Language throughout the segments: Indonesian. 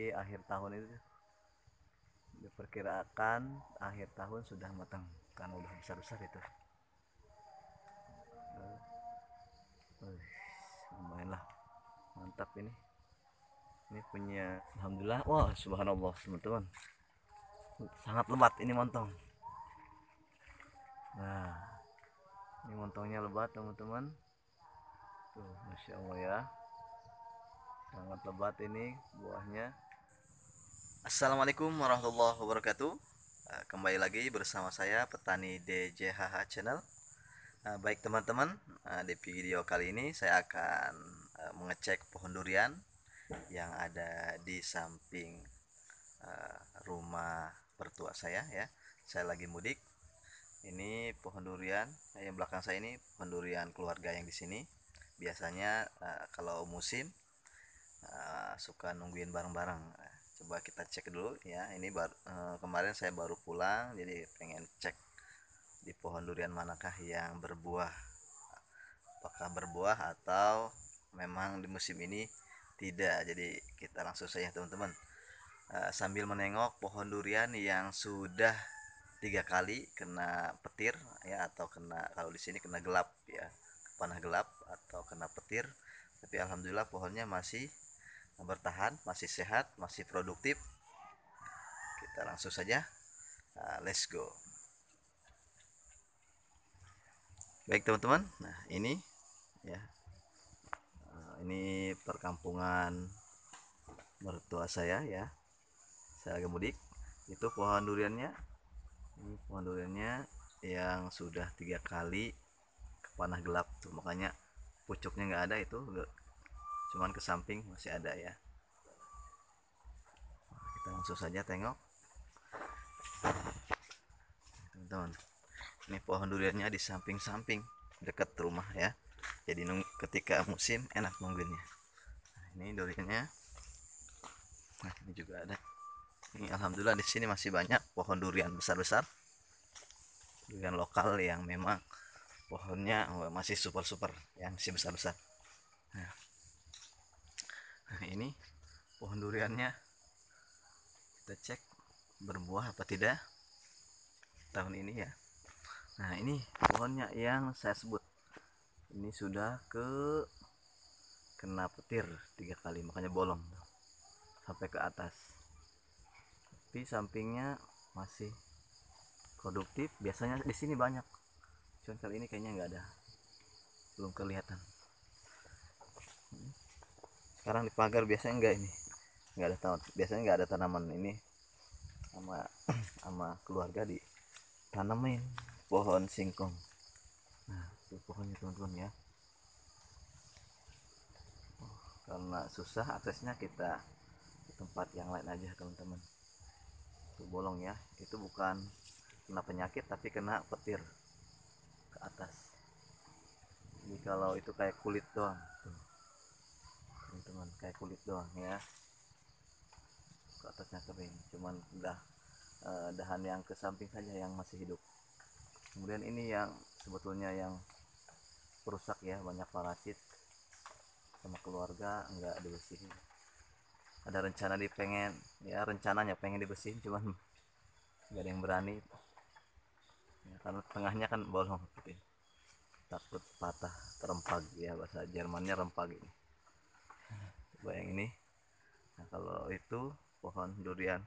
jadi akhir tahun itu diperkirakan akhir tahun sudah matang karena udah besar besar itu. Wih, lumayan lah. Mantap ini. Ini punya alhamdulillah. Wah subhanallah teman-teman. Sangat lebat ini montong. Nah ini montongnya lebat teman-teman. Tuh masya allah ya. Sangat lebat ini buahnya Assalamualaikum warahmatullahi wabarakatuh. Eh, kembali lagi bersama saya petani DJHH channel. Eh, baik teman-teman eh, di video kali ini saya akan mengecek pohon durian yang ada di samping rumah pertua saya ya. Saya lagi mudik. Ini pohon durian yang belakang saya ini pohon durian keluarga yang di sini. Biasanya kalau musim suka nungguin bareng-bareng coba kita cek dulu ya. Ini baru eh, kemarin saya baru pulang jadi pengen cek di pohon durian manakah yang berbuah. Apakah berbuah atau memang di musim ini tidak? Jadi kita langsung saja teman-teman. Eh, sambil menengok pohon durian yang sudah tiga kali kena petir ya atau kena kalau di sini kena gelap ya panah gelap atau kena petir. Tapi alhamdulillah pohonnya masih bertahan masih sehat masih produktif. Kita langsung saja uh, let's go. Baik teman-teman. Nah ini ya. Uh, ini perkampungan mertua saya ya. Saya lagi mudik. Itu pohon duriannya. Ini pohon duriannya yang sudah tiga kali kepanah gelap tuh. Makanya pucuknya nggak ada itu cuman ke samping masih ada ya. Kita langsung saja tengok. Teman-teman ini pohon duriannya di samping-samping dekat rumah ya. Jadi nung ketika musim enak nungguinnya. Nah, ini duriannya. Nah ini juga ada. Ini alhamdulillah di sini masih banyak pohon durian besar-besar. Durian lokal yang memang pohonnya oh, masih super-super yang masih besar-besar. Nah, Nah, ini pohon duriannya kita cek berbuah apa tidak tahun ini ya. Nah, ini pohonnya yang saya sebut. Ini sudah ke kena petir tiga kali makanya bolong sampai ke atas. Tapi sampingnya masih produktif. Biasanya di sini banyak. Cuman kali ini kayaknya nggak ada. Belum kelihatan sekarang di pagar biasanya enggak ini. Enggak ada tahun biasanya enggak ada tanaman ini sama sama keluarga di tanamin pohon singkong. Nah itu pohonnya teman-teman ya. Oh, karena susah aksesnya kita ke tempat yang lain aja teman-teman. Itu bolong ya. Itu bukan kena penyakit tapi kena petir ke atas. Jadi kalau itu kayak kulit doang tuh teman-teman kayak kulit doang ya. Ke atasnya kering cuman udah eh, dahan yang ke samping saja yang masih hidup. Kemudian ini yang sebetulnya yang perusak ya banyak parasit sama keluarga enggak dibersihin. Ada rencana di pengen ya rencananya pengen dibersihin cuman nggak ada yang berani. Ya, karena tengahnya kan bolong gitu takut patah terempag ya bahasa Jermannya rempag ini coba yang ini. Nah kalau itu pohon durian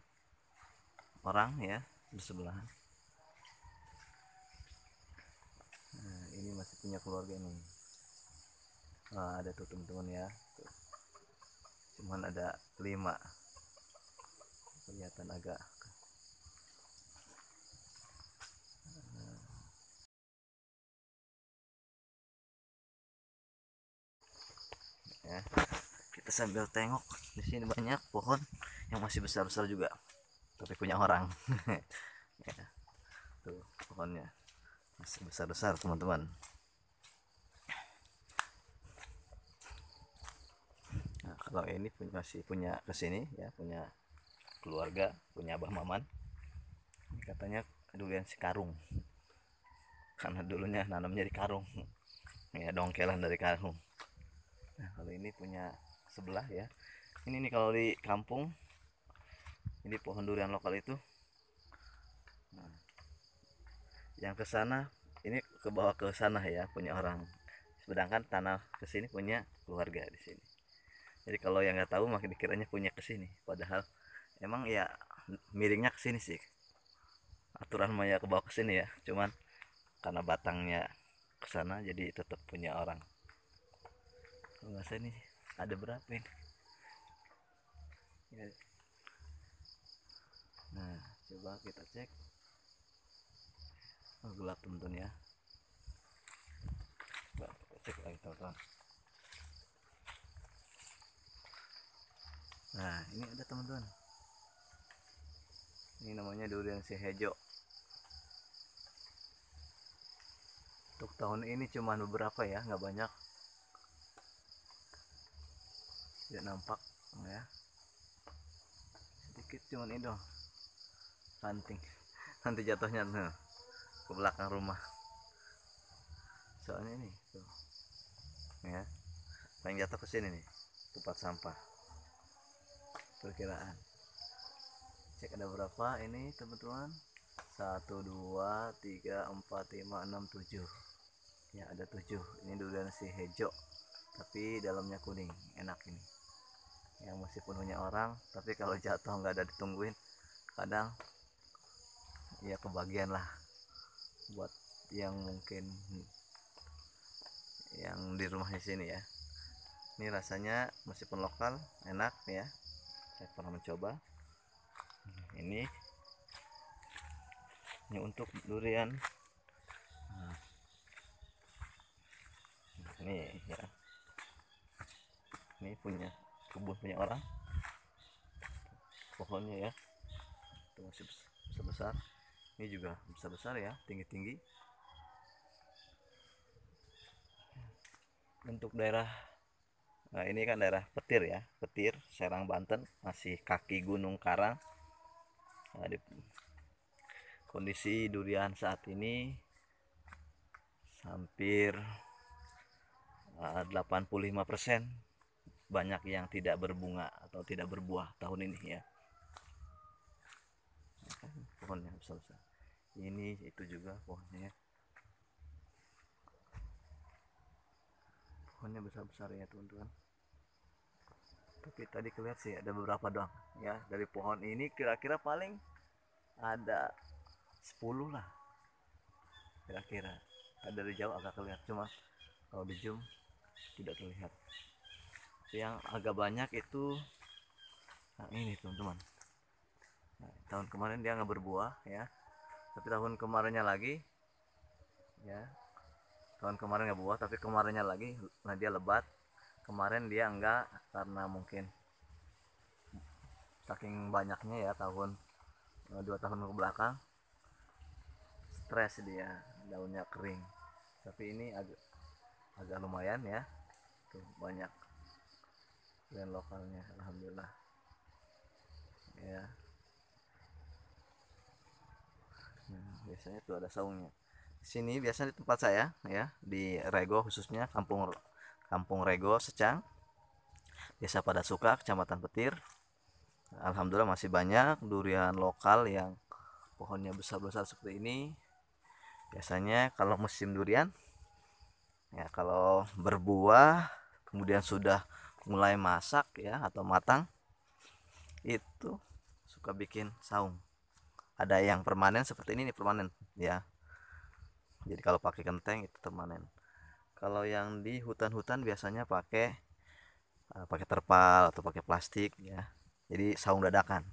orang ya di sebelah nah ini masih punya keluarga nih. Nah, ada tuh teman-teman ya. Cuman ada lima. Kelihatan agak. Ya. kita sambil tengok di sini banyak pohon yang masih besar besar juga. Tapi punya orang. Ya, tuh pohonnya. Masih besar besar teman-teman. Nah kalau ini pun masih punya ke sini ya punya keluarga punya abah maman. Katanya durian si karung. Karena dulunya nanamnya di karung. Ya dongkelan dari karung. Nah kalau ini punya sebelah ya. Ini nih kalau di kampung ini pohon durian lokal itu. Nah, yang ke sana ini ke bawah ke sana ya punya orang. Sedangkan tanah ke sini punya keluarga di sini. Jadi kalau yang nggak tahu makin dikiranya punya ke sini. Padahal emang ya miringnya ke sini sih. Aturan maya ke bawah ke sini ya. Cuman karena batangnya ke sana jadi tetap punya orang. Nggak ini ada berapa ini? Nah coba kita cek. Oh, gelap teman-teman ya. Coba kita cek lagi teman-teman. Nah ini ada teman-teman. Ini namanya durian si hejo. Untuk tahun ini cuma beberapa ya nggak banyak tidak nampak ya. Sedikit cuman ini dong ranting. Nanti jatuhnya tuh ke belakang rumah. Soalnya ini tuh. Ya. Paling jatuh ke sini nih tempat sampah. Perkiraan. Cek ada berapa ini teman-teman? Satu dua tiga empat lima enam tujuh. Ya ada tujuh. Ini durian si hejo tapi dalamnya kuning. Enak ini yang meskipun punya orang tapi kalau jatuh nggak ada ditungguin kadang ya kebagian lah buat yang mungkin yang di rumahnya sini ya. Ini rasanya meskipun lokal enak ya. Saya pernah mencoba. Ini. Ini untuk durian. Ini ya. Ini punya kebun punya orang. Pohonnya ya. Itu masih besar besar ini juga besar besar ya tinggi tinggi untuk daerah nah ini kan daerah petir ya petir Serang Banten. Masih kaki Gunung Karang. Nah, di, kondisi durian saat ini hampir 85% banyak yang tidak berbunga atau tidak berbuah tahun ini ya. Pohonnya besar besar ini itu juga pohonnya pohonnya besar besar ya teman-teman. Tapi tadi kelihatan sih ada beberapa doang ya. Dari pohon ini kira-kira paling ada 10 lah. Kira-kira. Dari jauh agak kelihatan cuma kalau di zoom tidak terlihat yang agak banyak itu nah ini teman-teman. Nah, tahun kemarin dia nggak berbuah ya. Tapi tahun kemarinnya lagi ya. Tahun kemarin nggak buah tapi kemarinnya lagi nah dia lebat. Kemarin dia enggak karena mungkin saking banyaknya ya tahun eh, dua tahun ke belakang. Stres dia daunnya kering. Tapi ini agak agak lumayan ya. Tuh banyak brand lokalnya alhamdulillah. Ya. Nah, biasanya tuh ada saungnya. Sini biasanya di tempat saya ya di Rego khususnya kampung kampung Rego Secang. Biasa pada suka kecamatan Petir. Alhamdulillah masih banyak durian lokal yang pohonnya besar-besar seperti ini. Biasanya kalau musim durian ya kalau berbuah kemudian sudah mulai masak ya atau matang itu suka bikin saung. Ada yang permanen seperti ini nih permanen ya. Jadi kalau pakai genteng itu permanen. Kalau yang di hutan-hutan biasanya pakai uh, pakai terpal atau pakai plastik ya. Jadi saung dadakan.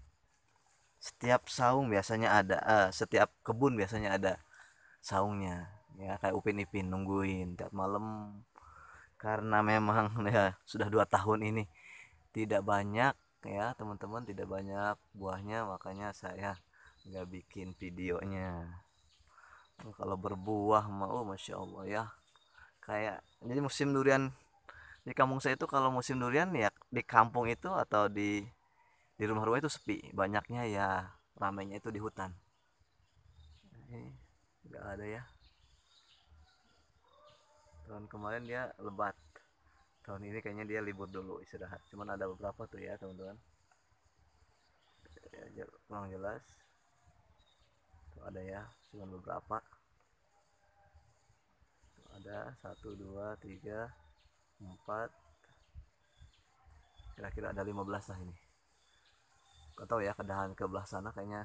Setiap saung biasanya ada uh, setiap kebun biasanya ada saungnya ya. Kayak Upin Ipin nungguin tiap malam karena memang ya sudah dua tahun ini tidak banyak ya teman-teman tidak banyak buahnya makanya saya nggak bikin videonya. Kalau berbuah mau oh, masya Allah ya. Kayak jadi musim durian di kampung saya itu kalau musim durian ya di kampung itu atau di di rumah-rumah itu sepi. Banyaknya ya ramainya itu di hutan. Nggak ada ya tahun kemarin dia lebat. Tahun ini kayaknya dia libur dulu istirahat. Cuman ada beberapa tuh ya teman-teman. Ya, kurang jelas. Tuh ada ya cuma beberapa. Tuh ada satu dua tiga empat. Kira-kira ada 15 lah ini. Gak tahu ya kedahan ke belah sana kayaknya.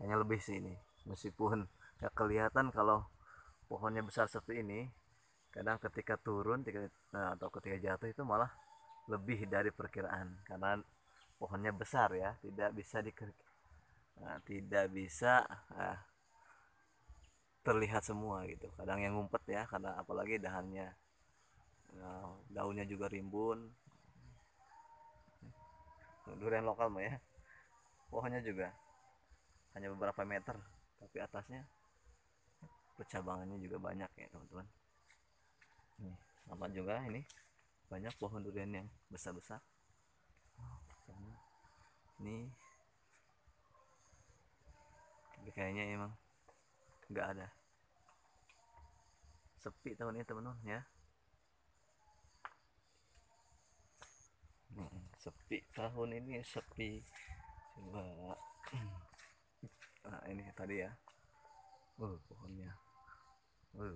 Kayaknya lebih sih ini. Meskipun gak kelihatan kalau pohonnya besar seperti ini kadang ketika turun nah, atau ketika jatuh itu malah lebih dari perkiraan karena pohonnya besar ya tidak bisa di nah, tidak bisa nah, terlihat semua gitu. Kadang yang ngumpet ya karena apalagi dahannya nah, daunnya juga rimbun. Durian lokal mah ya pohonnya juga hanya beberapa meter tapi atasnya percabangannya juga banyak ya teman-teman. Ini sama juga ini. Banyak pohon durian yang besar-besar. Ini. Kayaknya emang nggak ada. Sepi tahun ini teman-teman ya. Sepi tahun ini sepi. Coba. Nah ini tadi ya. Uh pohonnya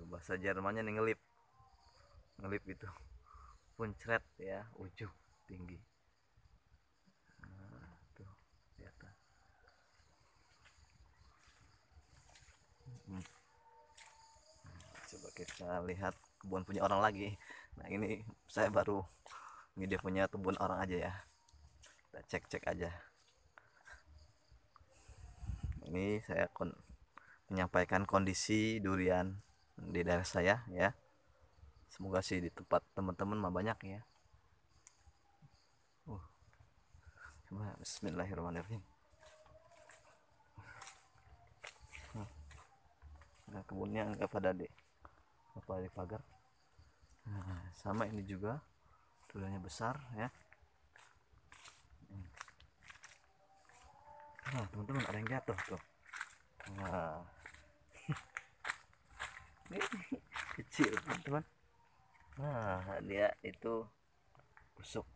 bahasa Jermannya nih ngelip. Ngelip itu puncret ya ujung tinggi. Nah, tuh hmm. coba kita lihat kebun punya orang lagi. Nah ini saya baru ini dia punya kebun orang aja ya. Kita cek-cek aja. Ini saya kon menyampaikan kondisi durian di daerah saya ya. Semoga sih di tempat teman-teman mah banyak ya. Uh. Bismillahirrahmanirrahim. Nah, kebunnya enggak pada di apa di pagar? Nah, sama ini juga. Duriannya besar ya. Nah teman-teman ada yang jatuh tuh. Nah kecil teman-teman. Nah dia itu busuk.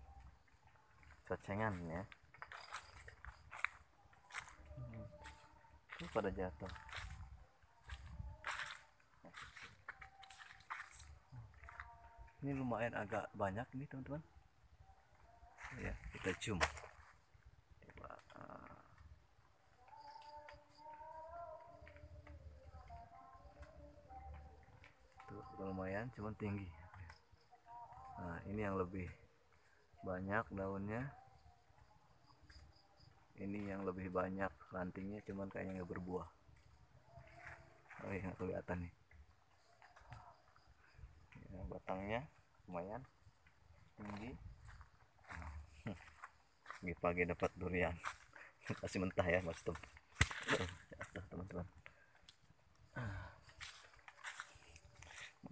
Cocengan ya. Itu pada jatuh. Ini lumayan agak banyak nih teman-teman. Ya kita zoom lumayan cuman tinggi. Nah ini yang lebih banyak daunnya. Ini yang lebih banyak rantingnya cuman kayaknya nggak berbuah. Oh iya kelihatan nih. Ya, batangnya lumayan tinggi. Pagi pagi dapat durian. Masih mentah ya mas teman-teman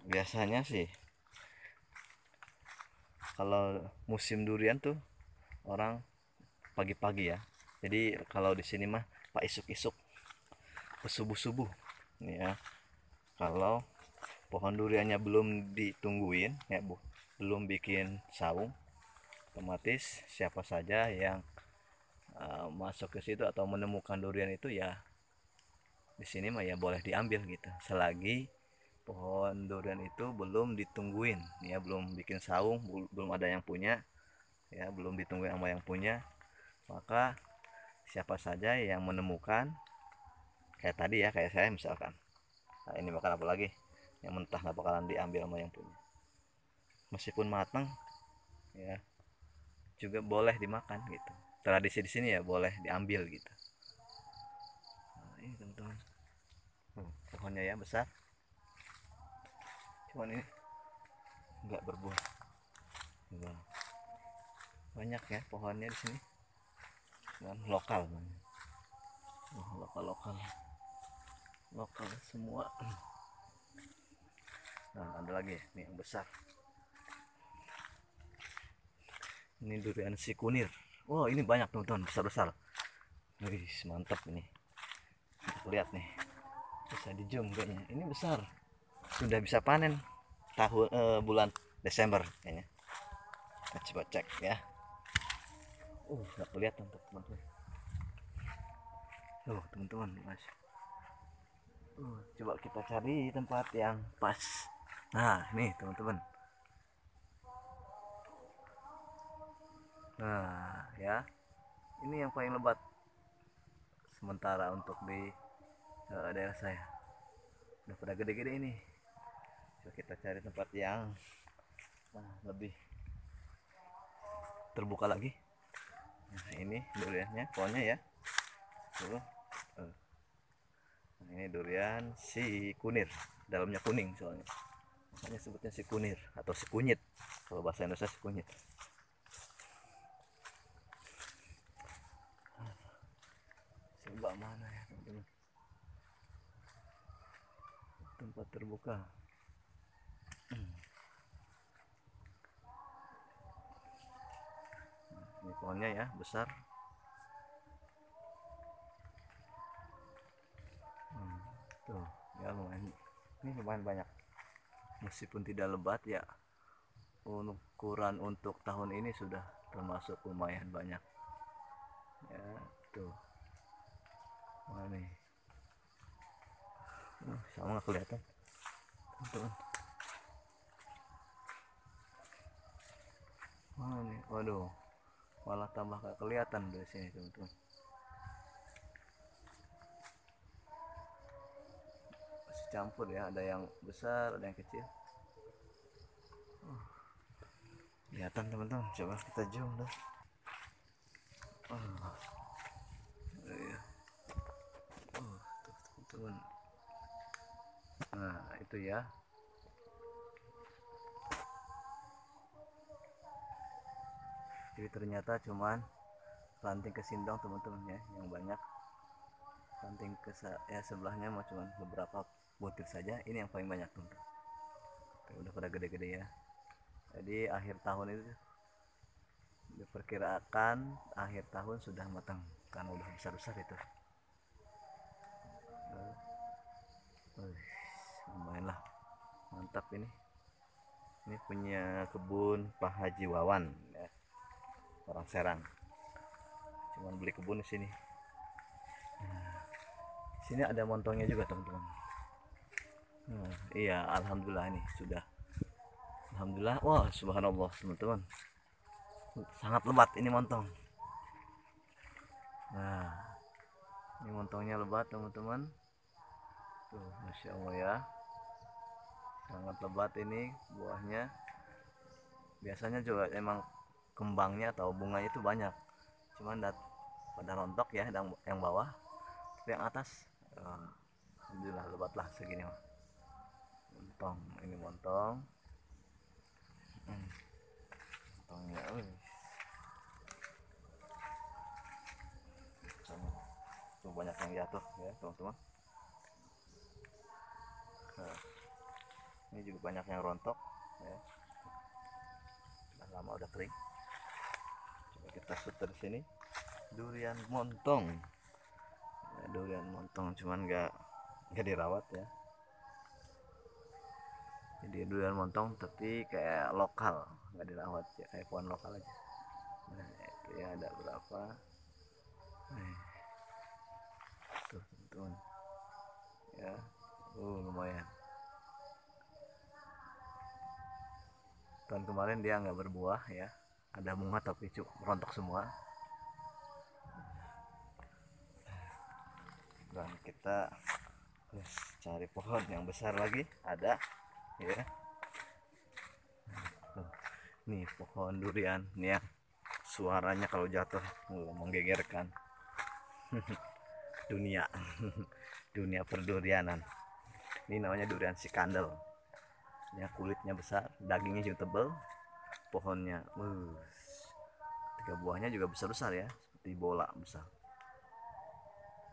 biasanya sih kalau musim durian tuh orang pagi-pagi ya. Jadi kalau di sini mah pak isuk-isuk subuh-subuh ya. Kalau pohon duriannya belum ditungguin ya bu belum bikin saung otomatis siapa saja yang uh, masuk ke situ atau menemukan durian itu ya di sini mah ya boleh diambil gitu. Selagi pohon durian itu belum ditungguin. Ya belum bikin saung belum ada yang punya. Ya belum ditungguin sama yang punya. Maka siapa saja yang menemukan kayak tadi ya kayak saya misalkan. Nah ini makan apa lagi? Yang mentah nggak bakalan diambil sama yang punya. Meskipun matang ya juga boleh dimakan gitu. Tradisi di sini ya boleh diambil gitu. Nah, ini teman-teman. Oh, pohonnya ya besar cuman ini nggak berbuah. Banyak ya pohonnya di sini. Dan lokal oh, lokal lokal. Lokal semua. Nah ada lagi nih yang besar. Ini durian si kunir. Wow ini banyak teman-teman. Besar besar Wih, mantap ini. Lihat nih. Bisa di zoom kayaknya ini besar sudah bisa panen tahun eh, bulan Desember kayaknya. Kita coba cek ya. Uh nggak kelihatan teman-teman. Tuh teman-teman mas. Uh, coba kita cari tempat yang pas. Nah nih teman-teman. Nah ya. Ini yang paling lebat sementara untuk di uh, daerah saya. Udah pada gede-gede ini kita cari tempat yang lebih terbuka lagi. Nah ini duriannya pohonnya ya. Tuh. Uh. nah, ini durian si kunir. Dalamnya kuning soalnya. Makanya sebutnya si kunir atau si kunyit. Kalau bahasa Indonesia si kunyit. Sebelah mana ya teman-teman? Tempat terbuka hmm. ini pohonnya ya besar. Hmm, tuh ya lumayan. Ini lumayan banyak. Meskipun tidak lebat ya ukuran untuk tahun ini sudah termasuk lumayan banyak. Ya tuh. Mana nih sama nggak kelihatan? Teman mana nih waduh malah tambah gak kelihatan sini teman-teman masih campur ya ada yang besar ada yang kecil oh. kelihatan teman-teman coba kita zoom dah oh. iya. oh, teman-teman nah itu ya jadi ternyata cuman ranting kesindong teman-teman ya yang banyak. Ranting ke ya sebelahnya mau cuman beberapa butir saja. Ini yang paling banyak teman-teman. Udah pada gede-gede ya. Jadi akhir tahun itu diperkirakan akhir tahun sudah matang karena udah besar-besar itu. Lumayan lah. Mantap ini. Ini punya kebun Pak Haji Wawan ya. Orang Serang. Cuman beli kebun di sini. Nah, sini ada montongnya juga teman-teman. Nah, iya Alhamdulillah ini sudah. Alhamdulillah wah subhanallah teman-teman. Sangat lebat ini montong. Nah ini montongnya lebat teman-teman. Tuh Masya Allah ya. Sangat lebat ini buahnya. Biasanya juga emang kembangnya atau bunganya itu banyak. Cuman dat pada rontok ya yang, yang bawah tapi yang atas uh, alhamdulillah lebat lah segini mah montong ini montong. Hmm. montongnya uh. tuh banyak yang jatuh ya teman-teman. Nah, ini juga banyak yang rontok ya. Udah lama udah kering kita shoot sini. Durian montong. Ya, durian montong cuman nggak nggak dirawat ya. Jadi durian montong tapi kayak lokal. Nggak dirawat ya kayak pohon lokal aja. Nah itu ya ada berapa? Nih tuh teman-teman. Ya uh lumayan. Tahun kemarin dia nggak berbuah ya ada bunga tapi cuk rontok semua. Dan kita terus cari pohon yang besar lagi. Ada ya. Nih pohon durian nih ya suaranya kalau jatuh uh, menggegerkan. Dunia dunia perdurianan. Ini namanya durian sikandel. Ya kulitnya besar dagingnya juga tebal pohonnya. Uh, tiga buahnya juga besar besar ya seperti bola besar.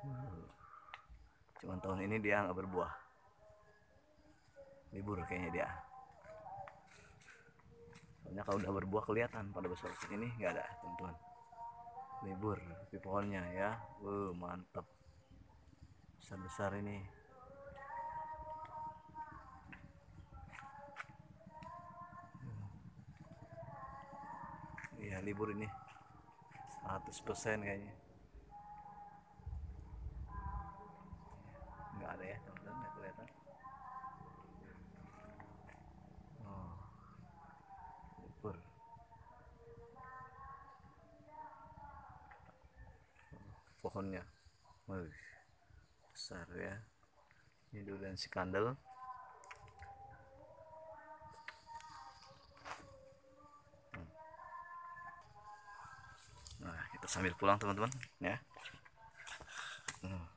Uh, cuman tahun ini dia nggak berbuah. Libur kayaknya dia. Soalnya kalau udah berbuah kelihatan pada besar ini nggak ada teman-teman libur tapi pohonnya ya. Uh, mantap besar besar ini ya libur ini. 100% kayaknya. Nggak ada ya teman-teman nggak kelihatan. Oh. Libur. Pohonnya. Wih, besar ya. Ini durian si sambil pulang teman-teman ya. Hmm.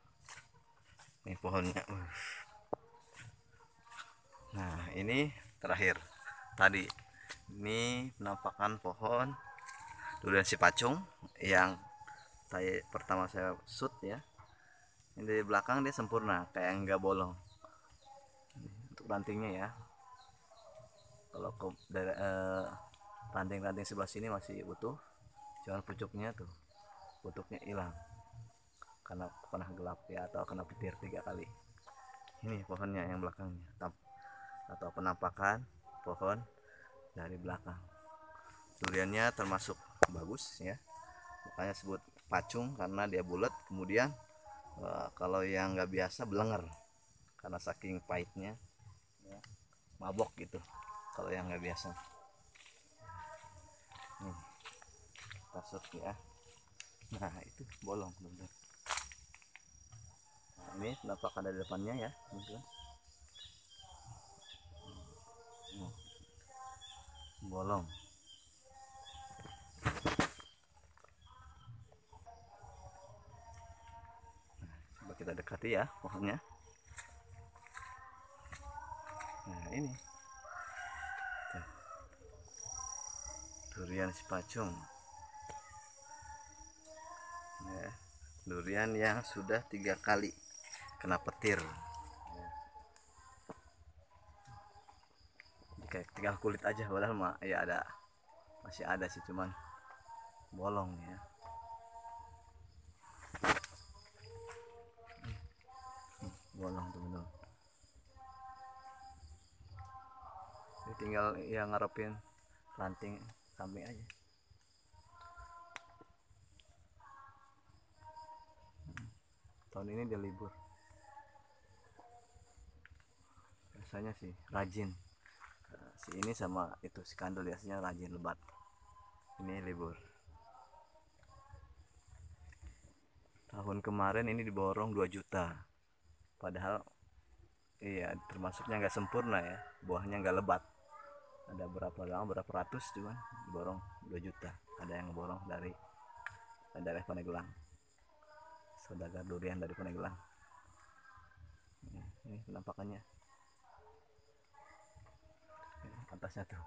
ini pohonnya Uh. nah ini terakhir. Tadi ini penampakan pohon durian si pacung yang saya pertama saya shoot ya. Ini dari belakang dia sempurna kayak nggak bolong. Untuk rantingnya ya. Kalau dari eh, ranting-ranting sebelah sini masih utuh cuman pucuknya tuh pucuknya hilang. Karena pernah gelap ya atau kena petir tiga kali. Ini pohonnya yang belakangnya. Atau penampakan pohon dari belakang. Duriannya termasuk bagus ya. Makanya sebut pacung karena dia bulat. Kemudian eh, kalau yang nggak biasa belenger karena saking pahitnya ya, mabok gitu. Kalau yang nggak biasa. Nih tasuk ya nah itu bolong teman-teman nah, ini penampakan dari depannya ya teman-teman Hmm. bolong. Coba kita dekati ya pohonnya. Nah ini. Durian si pacung durian yang sudah tiga kali kena petir. Ya. kayak tinggal kulit aja padahal mah ya ada masih ada sih cuman bolong ya. Bolong teman-teman tinggal ya ngarepin ranting samping aja tahun ini dia libur. Biasanya sih rajin. Eh, si ini sama itu si kandel biasanya rajin lebat. Ini libur. Tahun kemarin ini diborong 2 juta. Padahal iya termasuknya nggak sempurna ya. Buahnya nggak lebat. Ada berapa lama berapa ratus cuman diborong 2 juta. Ada yang borong dari daerah Paneglang saudagar durian dari Paneglang ini, penampakannya. Atasnya tuh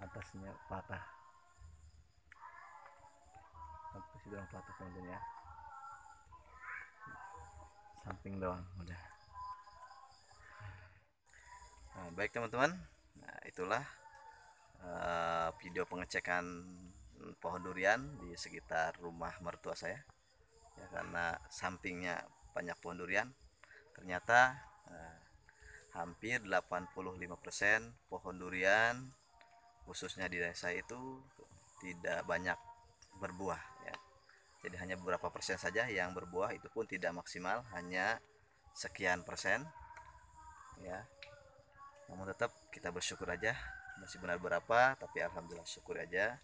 atasnya patah. Atas itu doang patah ya samping doang udah. Nah, baik teman-teman. Nah itulah eh, video pengecekan pohon durian di sekitar rumah mertua saya ya karena sampingnya banyak pohon durian ternyata eh, hampir 85% pohon durian khususnya di desa itu tidak banyak berbuah ya. Jadi hanya beberapa persen saja yang berbuah itu pun tidak maksimal hanya sekian persen ya. Namun tetap kita bersyukur aja masih benar berapa tapi alhamdulillah syukur aja.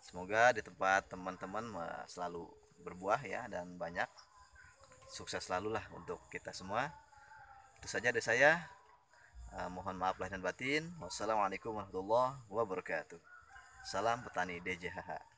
Semoga di tempat teman-teman eh, selalu berbuah ya dan banyak. Sukses selalu lah untuk kita semua. Itu saja dari saya. Eh, mohon maaf lahir dan batin. Wassalamualaikum warahmatullahi wabarakatuh. Salam petani DJHH